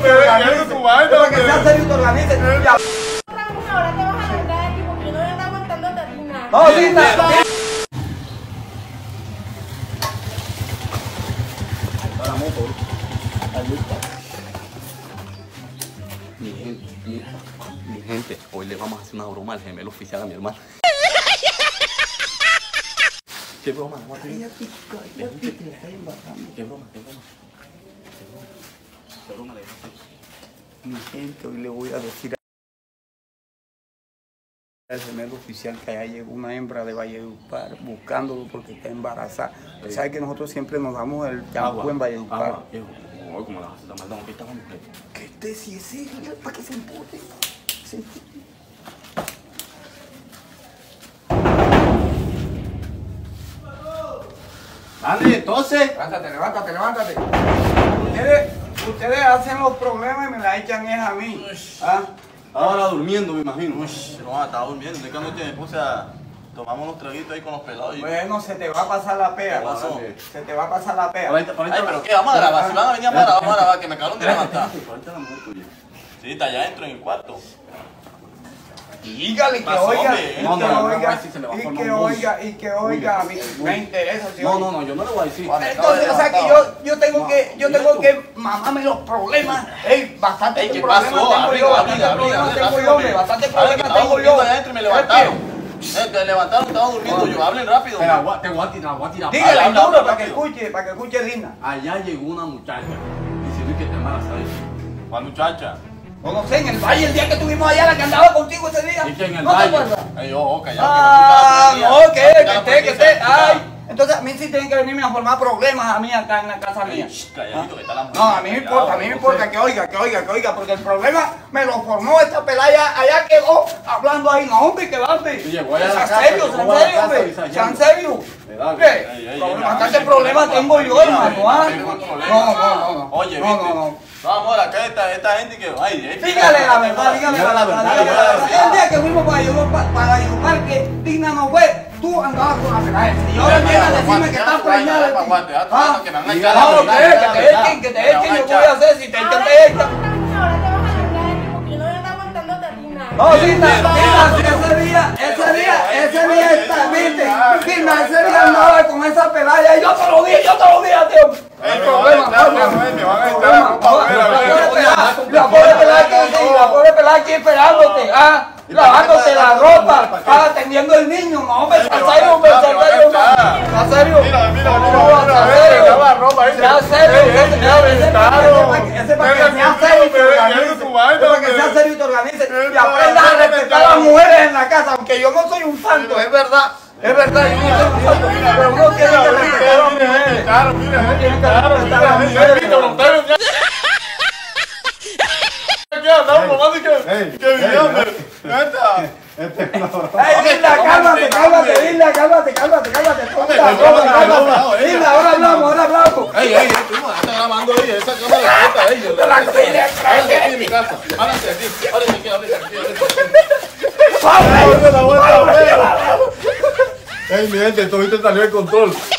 te organices. Es para que seas serio y te organices. Ya. Ahora te vas a lograr aquí porque yo no voy a estar aguantando nada. No, Linda. Mi gente, mi, mi gente, hoy le vamos a hacer una broma al gemelo oficial a mi hermano. ¿Qué broma? ¿Qué broma? ¿Qué broma? ¿Qué broma? ¿Qué broma le vas a hacer? Mi gente, hoy le voy a decir al gemelo oficial que allá llegó una hembra de Valledupar buscándolo porque está embarazada. Sí. ¿Sabes que nosotros siempre nos damos el Agua. champú en Valledupar? Agua. Hijo, Hoy como la vas a hacer maldad, ¿qué está mujer? Que este sí es él, para que se empute. Se empute. Dale, entonces. Levántate, levántate, levántate. Ustedes hacen los problemas y me la echan es a mí. ¿Ah? Ahora durmiendo, me imagino. No, estaba durmiendo. ¿De qué noche me puse a... Tomamos unos traguitos ahí con los pelados y... Bueno, se te va a pasar la pea. ¿Qué pasó? Se te va a pasar la pea. Ponete- ponete- Ay, pero ¿qué? Vamos a grabar. Si van a venir a grabar, vamos a grabar. Que me acabaron de levantar. Ponete la mujer tuya. Sí, está allá adentro en el cuarto. Dígale que Pasó, oiga, hombre. y No, que no, no, oiga, no, si se le va a y que un oiga, y que oiga, a mí me interesa. si No, no, no, yo no le voy a decir. Entonces, o sea que yo, yo tengo que, yo tengo que mamarme los problemas. Ey, bastante Ey, ¿qué problemas pasó? tengo yo, bastante problemas tengo yo, hombre, bastante problemas tengo yo. adentro y me levantaron. Eh, te levantaron, estaba durmiendo yo. Hablen rápido. Te, voy a- te voy a tirar, voy a tirar. Dígale duro para que escuche, para que escuche Lina. Allá llegó una muchacha diciendo que está embarazada. ¿Cuál muchacha? No, no sé, en el valle el día que estuvimos allá, la que andaba contigo ese día. ¿Y que en el ¿No te valle? acuerdas? Ey, ojo, callado. Ah, que no, que, quitaron que que esté. Ay, entonces a mí sí tienen que venirme a formar problemas a mí acá en la casa mía. Shh, calladito, que está la mujer. No, a mí me importa, a mí me importa que oiga, que oiga, que oiga, porque el problema me lo formó esta pelaya, allá quedó hablando ahí, no hombre, que va, Sí, llegó allá a la Sean casa, llegó a la casa hombre, sean ey, Bastante ey, problema ey, tengo yo, hermano, ¿ah? No, no, no, no. Oye, no, viste. No, amor, acá está esta gente que. Ay, Dígale la verdad, dígale la verdad, dígale la verdad. El día que fuimos para Ayudar, para que no fue, tú andabas con la pelada. Y ahora viene a decirme que está preñada Ah, que la No, la que, verdad, que te echen, que te echen, yo qué voy a hacer si te echan, te echan. Ahora te vas a lograr aquí porque yo no voy a estar aguantando a ti nada. No, Linda, Linda, ese día, ese día, ese día está, viste, Linda, ese día andaba con esa pelaya y yo te lo dije, yo te lo dije a ti. El problema, me van a echar la ropa afuera, la ¿verdad? pobre pelada, la pobre pelada aquí, sí, la pobre pelada aquí esperándote, ah, lavándote la ropa, ah, atendiendo el niño, no, hombre, sea serio, hombre, sea serio, sea serio. Mira, mira, mira, mira, ropa. Sea serio, ese- para que sea serio y te organice. para que sea serio y te organice y aprendas a respetar a las mujeres en la casa, aunque yo no soy un santo, es verdad. Es verdad, yo no soy un santo, pero uno tiene que respetar a las mujeres. Claro, mira, claro, mira, nomás y que que viviendo? Neta. Ey, Linda, cálmate, cálmate, Linda, cálmate, cálmate, cálmate. Cálmate, cálmate. ahora hablamos, ahora hablamos. Ey, ey, tú estás grabando ahí, esa cámara quieta, ey. Te la cuide, Háblate aquí en mi casa. Háblate aquí. Háblate aquí, aquí. Ey, de.